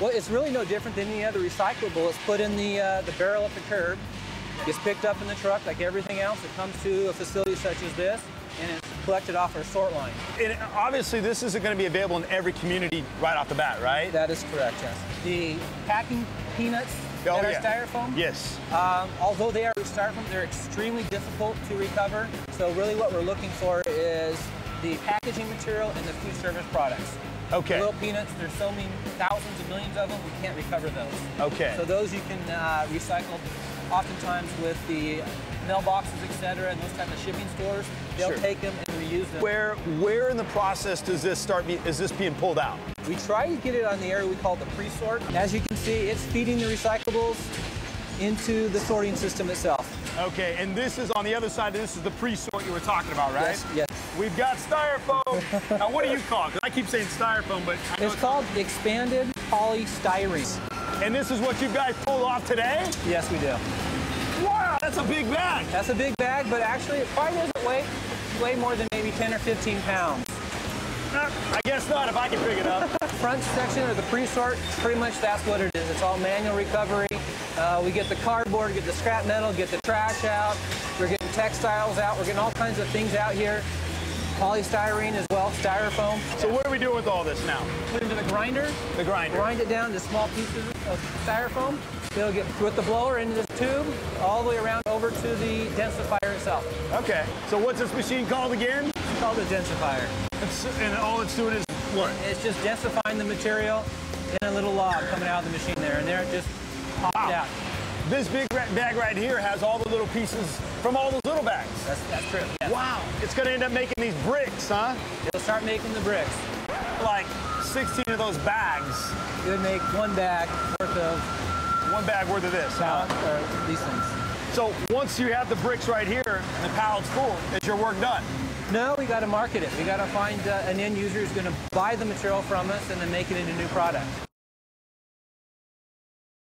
Well, it's really no different than any other recyclable. It's put in the, uh, the barrel at the curb, gets picked up in the truck like everything else that comes to a facility such as this, and it's collected off our sort line. And obviously, this isn't going to be available in every community right off the bat, right? That is correct, yes. The packing peanuts Oh, that are yeah. styrofoam, Yes. um, although they are styrofoam, they're extremely difficult to recover. So really what we're looking for is the packaging material and the food service products. Okay. Little peanuts, there's so many thousands of millions of them, we can't recover those. Okay. So those you can uh, recycle oftentimes with the mailboxes, et cetera, and those type of shipping stores. They'll Sure. take them and reuse them. Where where in the process does this start? Be, is this being pulled out? We try to get it on the area we call the pre-sort. As you can see, it's feeding the recyclables into the sorting system itself. Okay, and this is on the other side. This is the pre-sort you were talking about, right? Yes, yes. We've got styrofoam. now, what do you call it? I keep saying styrofoam, but I know It's called expanded polystyrene. And this is what you guys pulled off today? Yes, we do. Wow, that's a big bag. That's a big bag, but actually it probably doesn't weigh, weigh more than maybe 10 or 15 pounds. I guess not. If I can pick it up. Front section or the pre-sort, pretty much that's what it is. It's all manual recovery. Uh, we get the cardboard, get the scrap metal, get the trash out. We're getting textiles out. We're getting all kinds of things out here. Polystyrene as well, styrofoam. so what are we doing with all this now? Put it into the grinder, The grinder. grind it down to small pieces of styrofoam. It'll get with the blower into this tube, all the way around over to the densifier itself. Okay. So what's this machine called again? It's called a densifier. It's, and all it's doing is what? It's just densifying the material in a little log coming out of the machine there, and there it just popped Wow. out. This big bag right here has all the little pieces from all those little bags. That's, that's true. Wow. It's going to end up making these bricks, huh? It'll start making the bricks. Like 16 of those bags. It would make one bag worth of One bag worth of this, huh? or these things. So once you have the bricks right here and the pallet's full, is your work done? No, we got to market it. We got to find uh, an end user who's going to buy the material from us and then make it into new product.